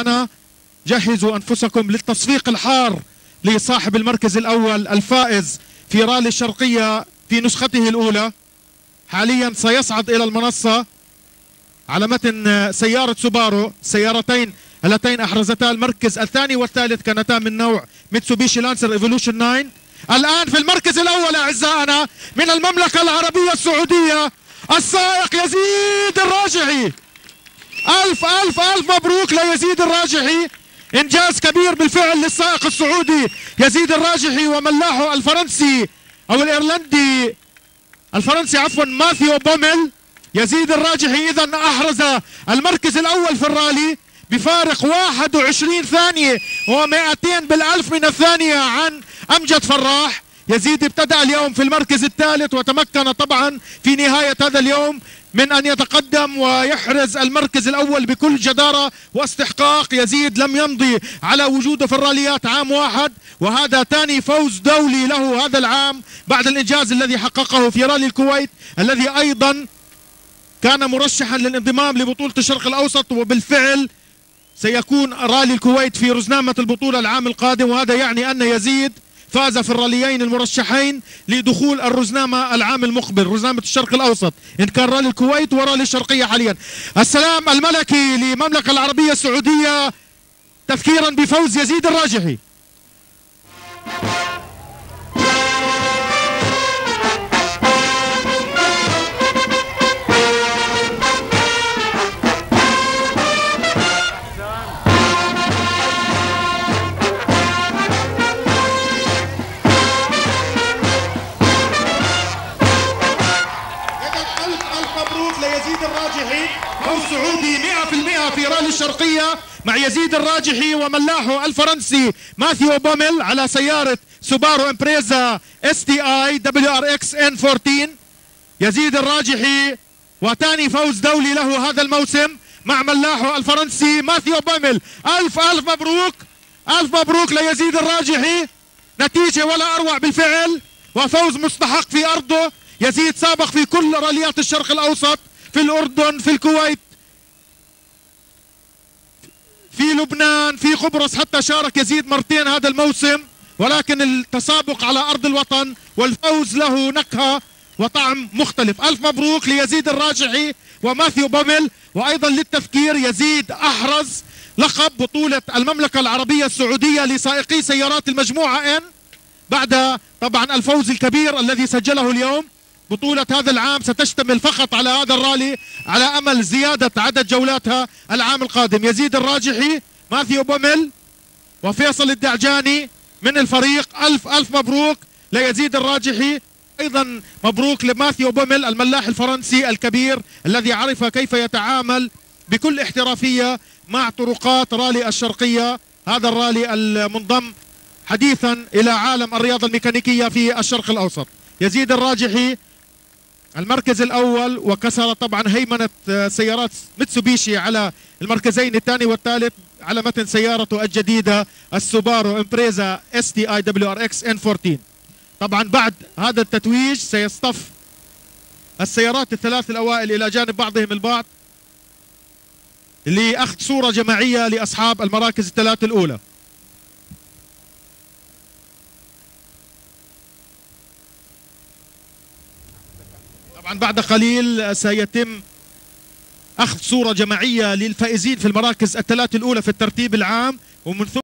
أنا جهزوا أنفسكم للتصفيق الحار لصاحب المركز الأول الفائز في رالي الشرقية في نسخته الأولى. حاليا سيصعد إلى المنصة على متن سيارة سوبارو سيارتين اللتين أحرزتا المركز الثاني والثالث كانتا من نوع ميتسوبيشي لانسر إيفولوشن 9 الآن في المركز الأول أعزائنا من المملكة العربية السعودية السائق يزيد الراجحي ألف ألف ألف مبروك ليزيد الراجحي. إنجاز كبير بالفعل للسائق السعودي يزيد الراجحي وملاحه الفرنسي أو الإيرلندي. الفرنسي عفوا ماثيو بوميل. يزيد الراجحي إذا أحرز المركز الأول في الرالي بفارق 21 ثانية و200 بالألف من الثانية عن أمجد فراح. يزيد ابتدأ اليوم في المركز الثالث وتمكن طبعا في نهاية هذا اليوم من أن يتقدم ويحرز المركز الأول بكل جدارة واستحقاق يزيد لم يمضي على وجوده في الراليات عام واحد وهذا ثاني فوز دولي له هذا العام بعد الإنجاز الذي حققه في رالي الكويت الذي أيضا كان مرشحا للانضمام لبطولة الشرق الأوسط وبالفعل سيكون رالي الكويت في رزنامة البطولة العام القادم وهذا يعني أن يزيد فاز في الراليين المرشحين لدخول الرزنامة العام المقبل رزنامة الشرق الأوسط. إن كان رالي الكويت ورالي الشرقية حاليا. السلام الملكي للمملكة العربية السعودية تفكيرا بفوز يزيد الراجحي. ليزيد الراجحي. فوز سعودي 100% في رالي الشرقية مع يزيد الراجحي وملاحه الفرنسي ماثيو بوميل على سيارة سوبارو إمبريزا إس تي آي دبليو آر إكس إن 14 يزيد الراجحي وثاني فوز دولي له هذا الموسم مع ملاحه الفرنسي ماثيو بوميل. ألف ألف مبروك ألف مبروك ليزيد الراجحي. نتيجة ولا أروع بالفعل وفوز مستحق في أرضه. يزيد سابق في كل راليات الشرق الأوسط. في الأردن في الكويت في لبنان في قبرص حتى شارك يزيد مرتين هذا الموسم ولكن التسابق على أرض الوطن والفوز له نكهة وطعم مختلف. ألف مبروك ليزيد الراجعي وماثيو بامل وأيضا للتفكير يزيد أحرز لقب بطولة المملكة العربية السعودية لسائقي سيارات المجموعة إن بعد طبعا الفوز الكبير الذي سجله اليوم بطولة هذا العام ستشتمل فقط على هذا الرالي على أمل زيادة عدد جولاتها العام القادم. يزيد الراجحي ماثيو بوميل وفيصل الدعجاني من الفريق. ألف ألف مبروك ليزيد الراجحي. أيضا مبروك لماثيو بوميل الملاح الفرنسي الكبير الذي عرف كيف يتعامل بكل احترافية مع طرقات رالي الشرقية. هذا الرالي المنضم حديثا إلى عالم الرياضة الميكانيكية في الشرق الأوسط. يزيد الراجحي المركز الأول وكسر طبعا هيمنة آه، سيارات متسوبيشي على المركزين الثاني والثالث على متن سيارته الجديدة السوبارو امبريزا اس تي اي دبليو ار إكس إن 14 طبعا بعد هذا التتويج سيصطف السيارات الثلاث الأوائل إلى جانب بعضهم البعض لأخذ صورة جماعية لأصحاب المراكز الثلاث الأولى. طبعا بعد قليل سيتم أخذ صورة جماعية للفائزين في المراكز الثلاث الأولى في الترتيب العام ومن ثم